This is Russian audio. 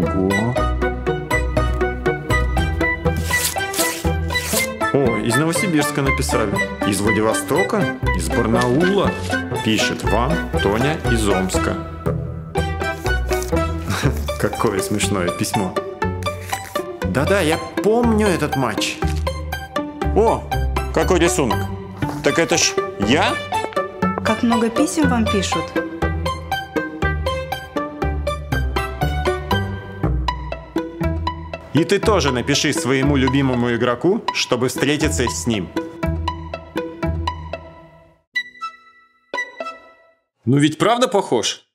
Ого. О, из Новосибирска написали. Из Владивостока? Из Барнаула? Пишет вам Тоня из Омска. Какое смешное письмо. Да-да, я помню этот матч. О, какой рисунок. Так это ж я? Как много писем вам пишут. И ты тоже напиши своему любимому игроку, чтобы встретиться с ним. Ну ведь правда похож?